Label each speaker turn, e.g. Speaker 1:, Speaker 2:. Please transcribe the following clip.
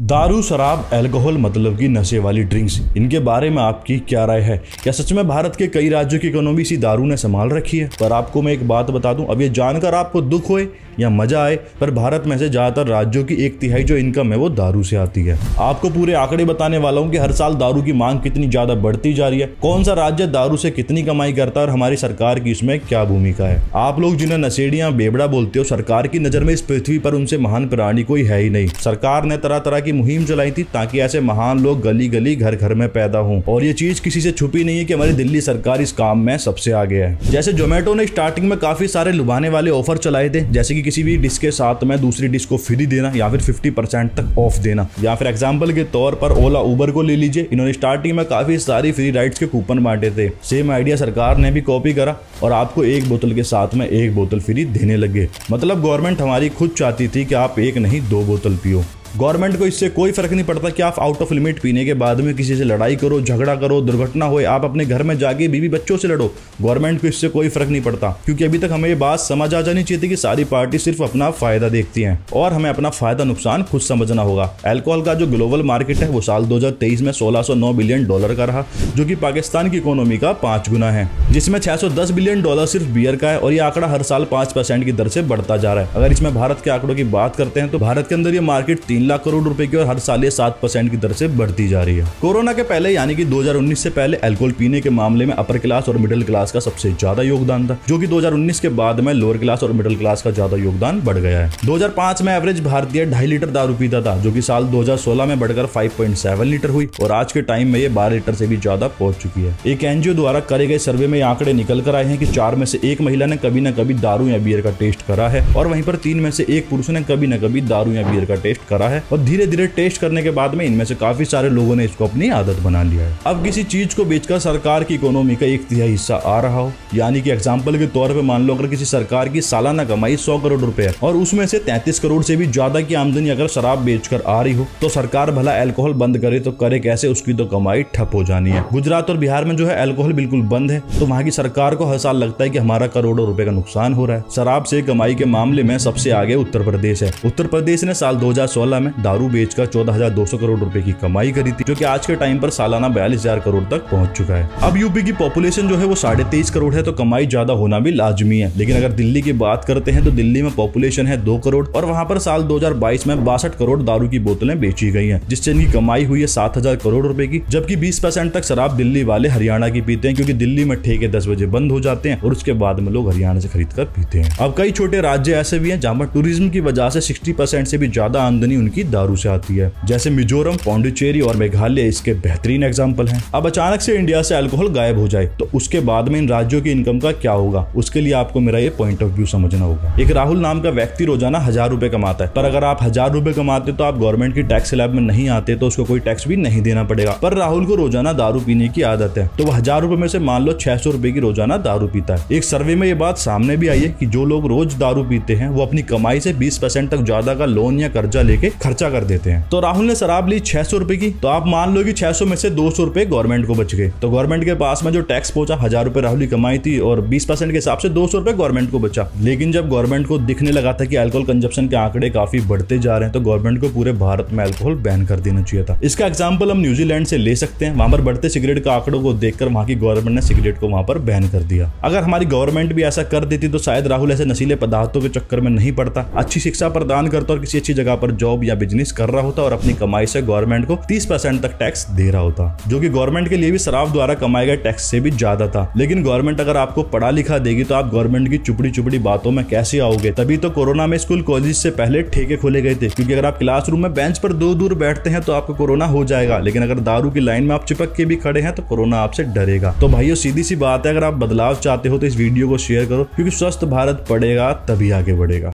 Speaker 1: दारू, शराब अल्कोहल मतलब की नशे वाली ड्रिंक्स इनके बारे में आपकी क्या राय है? क्या सच में भारत के कई राज्यों की इकोनॉमी इसी दारू ने संभाल रखी है? पर आपको मैं एक बात बता दूँ, अब ये जानकर आपको दुख होए या मज़ा आए, पर भारत में से ज़्यादातर राज्यों की एक तिहाई जो इनकम है, वो दारू से आती है। आपको पूरे आंकड़े बताने वाला हूँ कि हर साल दारू की मांग कितनी ज़्यादा बढ़ती जा रही है। कौन सा राज्य दारू से कितनी कमाई करता है और हमारी सरकार की इसमें क्या भूमिका है? आप लोग जिन्हें नशेड़िया, बेबड़ा बोलते हो, सरकार की नज़र में इस पृथ्वी पर उनसे महान प्राणी कोई है ही नहीं। सरकार ने तरह तरह की मुहिम चलाई थी ताकि ऐसे महान लोग गली गली घर घर में पैदा हों। और ये चीज़ किसी से छुपी नहीं है कि हमारी दिल्ली सरकार इस काम में सबसे आगे है। जैसे जोमेटो ने स्टार्टिंग में काफ़ी सारे लुभाने वाले ऑफ़र चलाए थे, जैसे कि किसी भी डिश के साथ में दूसरी डिश को फ्री देना या फिर 50 परसेंट तक ऑफ़ देना। या फिर एग्ज़ाम्पल के तौर पर ओला उबर को ले लीजिए। इन्होंने स्टार्टिंग में काफ़ी सारी फ्री राइड्स के कूपन बांटे थे। सेम आइडिया सरकार ने भी कॉपी करा और आपको एक बोतल के साथ में एक बोतल फ्री देने लगे। मतलब गवर्नमेंट हमारी खुद चाहती थी कि आप एक नहीं, दो बोतल पियो। गवर्नमेंट को इससे कोई फ़र्क नहीं पड़ता कि आप आउट ऑफ़ लिमिट पीने के बाद में किसी से लड़ाई करो, झगड़ा करो, दुर्घटना हो, आप अपने घर में जाके बीवी बच्चों से लड़ो। गवर्नमेंट को इससे कोई फ़र्क नहीं पड़ता, क्योंकि अभी तक हमें ये बात समझ आ जानी चाहिए कि सारी पार्टी सिर्फ़ अपना फ़ायदा देखती है और हमें अपना फ़ायदा नुकसान खुद समझना होगा। एल्कोहल का जो ग्लोबल मार्केट है, वो साल 2023 में 1609 बिलियन डॉलर का रहा, जो कि पाकिस्तान की इकोनॉमी का पाँच गुना है, जिसमें 610 बिलियन डॉलर सिर्फ़ बियर का है और ये आंकड़ा हर साल पाँच परसेंट की दर से बढ़ता जा रहा है। अगर इसमें भारत के आंकड़ों की बात करते हैं तो भारत के अंदर ये मार्केट तीन लाख करोड़ रुपए की और हर साल ये सात परसेंट की दर से बढ़ती जा रही है। कोरोना के पहले, यानी कि 2019 से पहले अल्कोहल पीने के मामले में अपर क्लास और मिडिल क्लास का सबसे ज़्यादा योगदान था, जो कि 2019 के बाद में लोअर क्लास और मिडिल क्लास का ज़्यादा योगदान बढ़ गया है। 2005 में एवरेज भारतीय ढाई लीटर दारू पीता था, जो कि साल 2016 में बढ़कर 5.7 लीटर हुई और आज के टाइम में ये बारह लीटर से भी ज़्यादा पहुँच चुकी है। एक एनजीओ द्वारा करे गए सर्वे में आंकड़े निकल कर आए हैं कि चार में से एक महिला ने कभी न कभी दारू या बियर का टेस्ट करा है और वहीं पर तीन में से एक पुरुष ने कभी न कभी दारू या बियर का टेस्ट करा है और धीरे धीरे टेस्ट करने के बाद में इनमें से काफ़ी सारे लोगों ने इसको अपनी आदत बना लिया है। अब किसी चीज़ को बेचकर सरकार की इकोनॉमी का एक तिहाई हिस्सा आ रहा हो, यानी कि एग्ज़ाम्पल के तौर पर मान लो अगर किसी सरकार की सालाना कमाई सौ करोड़ रुपए है और उसमें से तैतीस करोड़ से भी ज़्यादा की आमदनी अगर शराब बेचकर आ रही हो तो सरकार भला एल्कोहल बंद करे तो करे कैसे, उसकी तो कमाई ठप हो जानी है। गुजरात और बिहार में जो है एल्कोहल बिल्कुल बंद है तो वहाँ की सरकार को हर साल लगता है की हमारा करोड़ों रुपए का नुकसान हो रहा है। शराब से कमाई के मामले में सबसे आगे उत्तर प्रदेश है। उत्तर प्रदेश ने साल 2016 में दारू बेचकर चौदह करोड़ रुपए की कमाई करी थी, जो कि आज के टाइम पर सालाना बयालीस हज़ार करोड़ तक पहुँच चुका है। अब यूपी की पॉपुलेशन जो है वो साढ़े तेईस करोड़ है तो कमाई ज़्यादा होना भी लाजमी है। लेकिन अगर दिल्ली की बात करते हैं तो दिल्ली में पॉपुलेशन है दो करोड़, और वहाँ पर साल 2022 में बासठ करोड़ दारू की बोतलें बेची गई हैं, जिससे इनकी कमाई हुई है सात हज़ार करोड़ रुपए की, जबकि बीस परसेंट तक शराब दिल्ली वाले हरियाणा की पीते हैं, क्योंकि दिल्ली में ठेके दस बजे बंद हो जाते हैं, और उसके बाद में लोग हरियाणा से खरीद कर पीते हैं। अब कई छोटे राज्य ऐसे भी हैं, जहाँ पर टूरिज़्म की वजह से सिक्सटी से भी ज़्यादा आमदनी दारू से आती है। जैसे मिजोरम, पौंडुचेरी और मेघालय इसके बेहतरीन एग्ज़ाम्पल है। अब अचानक से इंडिया से अल्कोहल गायब हो जाए तो उसके बाद में इन राज्यों की इनकम का क्या होगा? उसके लिए आपको मेरा ये पॉइंट ऑफ़ व्यू समझना होगा। एक राहुल नाम का व्यक्ति रोज़ाना हज़ार रूपए कमाता है, पर अगर आप हज़ार रूपए कमाते तो आप गवर्नमेंट की टैक्स स्लैब में नहीं आते तो उसको कोई टैक्स भी नहीं देना पड़ेगा। पर राहुल को रोज़ाना दारू पीने की आदत है तो वह हज़ार रूपए में से मान लो छह सौ रुपए की रोज़ाना दारू पीता है। एक सर्वे में ये बात सामने भी आई है की जो लोग रोज दारू पीते हैं, वो अपनी कमाई से बीस परसेंट तक ज़्यादा का लोन या कर्जा लेके खर्चा कर देते हैं। तो राहुल ने शराब ली छह सौ रुपए की। तो आप मान लो कि 600 में से 200 रुपए गवर्नमेंट को बच गए। तो गवर्नमेंट के पास में जो टैक्स पहुँचा, हज़ार रुपए राहुल की कमाई थी और 20 परसेंट के हिसाब से 200 रुपए गवर्नमेंट को बचा। लेकिन जब गवर्नमेंट को दिखने लगा था कि अल्कोहल कंजप्शन के आंकड़े काफ़ी बढ़ते जा रहे हैं तो गवर्नमेंट को पूरे भारत में अल्कोहल बैन कर देना चाहिए था। इसका एग्ज़ाम्पल हम न्यूजीलैंड से ले सकते हैं। वहाँ पर बढ़ते सिगरेट के आंकड़ों को देखकर वहाँ की गवर्नमेंट ने सिगरेट को वहाँ पर बैन कर दिया। अगर हमारी गवर्नमेंट भी ऐसा कर देती तो शायद राहुल ऐसे नशीले पदार्थों के चक्कर में नहीं पड़ता। अच्छी शिक्षा प्रदान करता और किसी अच्छी जगह पर जॉब या बिज़नेस कर रहा होता और अपनी कमाई से गवर्नमेंट को तीस परसेंट तक टैक्स दे रहा होता, जो की गवर्नमेंट के लिए भी शराब द्वारा कमाए गए टैक्स से भी ज़्यादा था। लेकिन गवर्नमेंट अगर आपको पढ़ा लिखा देगी तो आप गवर्नमेंट की चुपड़ी चुपड़ी बातों में कैसे आओगे? तभी तो कोरोना में स्कूल कॉलेज से पहले ठेके खोले गए थे, क्योंकि अगर आप क्लासरूम में बेंच पर दूर दूर बैठते हैं तो आपको कोरोना हो जाएगा। लेकिन अगर दारू की लाइन में आप चिपक के भी खड़े हैं तो कोरोना आपसे डरेगा। तो भाइयों सीधी सी बात है, अगर आप बदलाव चाहते हो तो इस वीडियो को शेयर करो, क्योंकि स्वस्थ भारत पड़ेगा तभी आगे बढ़ेगा।